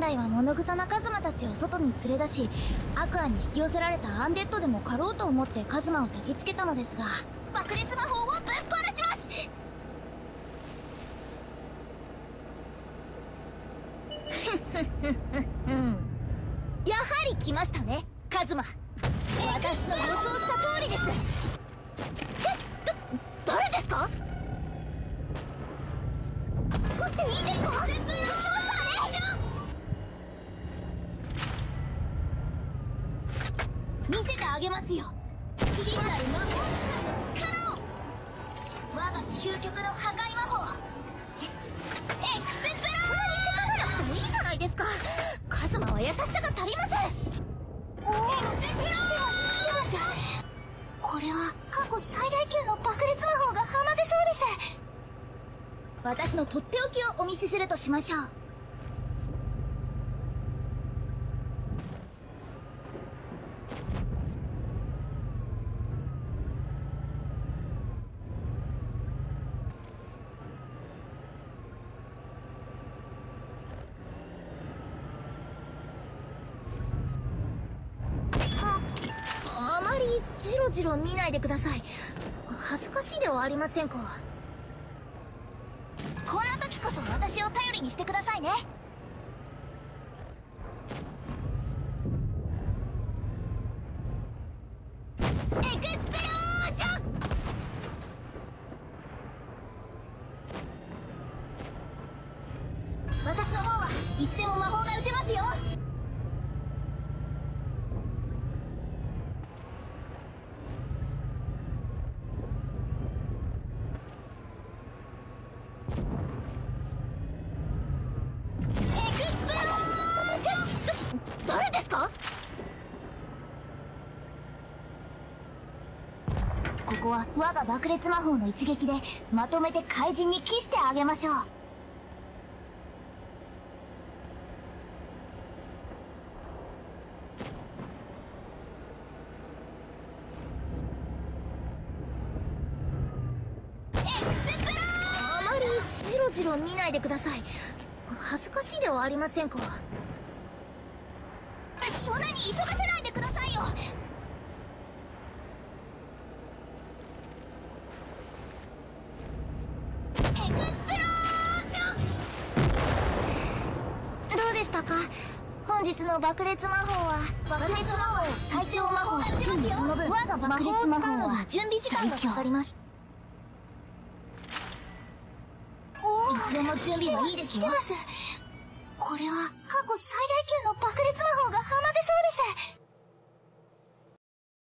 本来は物臭なカズマたちを外に連れ出し悪アに引き寄せられたアンデッドでも狩ろうと思ってカズマを焚きつけたのですが。爆裂魔法をぶっ放します！やはり来ましたねカズマ。私の予想した通りです。えだ誰ですか？撃っていいですか撃ちましたね見せてあげますよ。真なる魔法使いの力を我が究極の破壊魔法 Explosion。見せなくてもいいじゃないですかカズマは優しさが足りませんおおエクスプロー。来てます来てますこれは過去最大級の爆裂魔法が放てそうです私のとっておきをお見せするとしましょうああまりジロジロ見ないでください。恥ずかしいではありませんか。こんな時こそ私を頼りにしてくださいね。エクスプロージョン！私の方はいつでも魔法が打てますよ。か？ここは我が爆裂魔法の一撃でまとめて怪人に帰してあげましょう。あまりジロジロ見ないでください。恥ずかしいではありませんか？急がせないでくださいよ。エクスプロージョン。どうでしたか？本日の爆裂魔法は爆裂魔法。最強魔法。その分我が爆裂魔法は準備時間がかかります。一度も準備はいいですよこれは過去最大級の爆裂魔法が放てそうです。